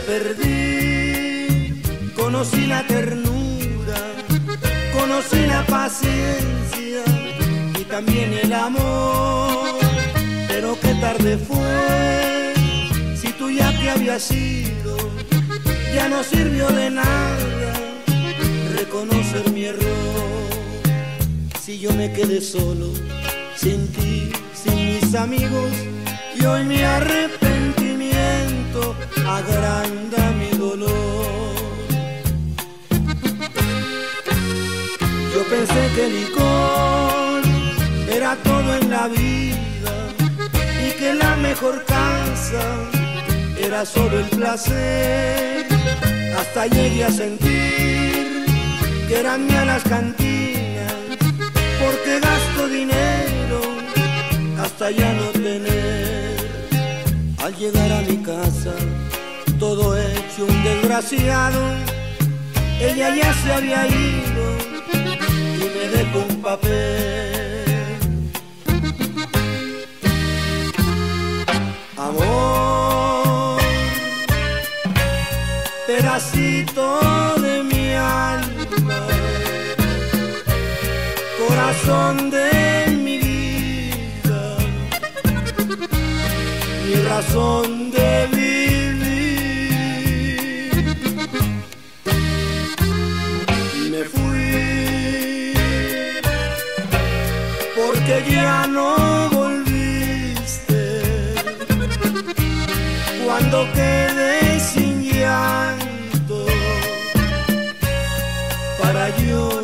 perdí, conocí la ternura, conocí la paciencia y también el amor. Pero qué tarde fue, si tú ya que habías sido, ya no sirvió de nada reconocer mi error. Si yo me quedé solo, sin ti, sin mis amigos, y hoy me arrepentimiento Pensé que el licor era todo en la vida y que la mejor casa era solo el placer. Hasta llegué a sentir que eran mías las cantinas porque gasto dinero hasta ya no tener. Al llegar a mi casa, todo hecho un desgraciado, ella ya se había ido me dejó un papel. Amor, pedacito de mi alma, corazón de mi vida, mi razón de vivir. Porque ya no volviste. Cuando quedé sin llanto para yo